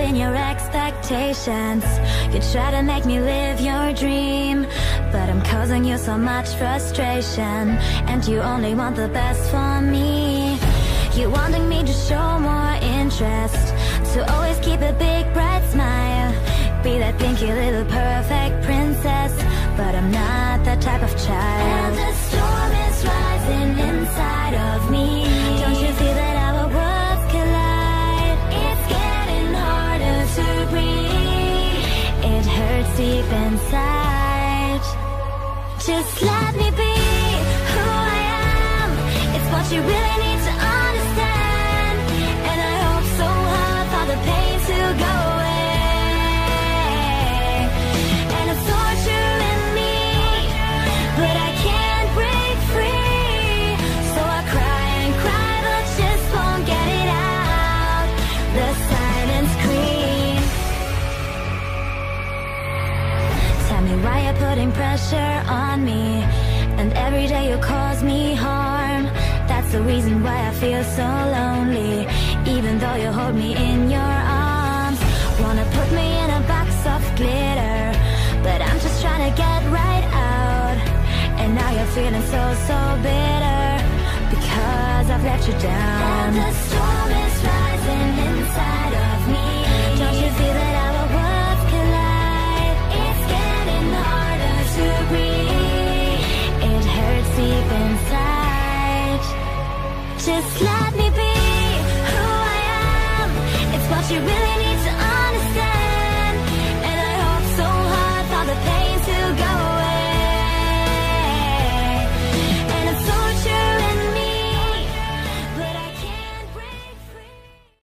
expectations. You try to make me live your dream But I'm causing you so much frustration. And you only want the best for me. You wanting me to show more interest To always keep a big bright smile. Be that pinky little perfect princess But I'm not that type of child deep inside. Just let me be who I am. It's what you really need Why you're putting pressure on me. And every day you cause me harm. That's the reason why I feel so lonely. Even though you hold me in your arms. Wanna put me in a box of glitter. But I'm just trying to get right out. And now you're feeling so, so bitter. Because I've let you down Just let me be who I am. It's what you really need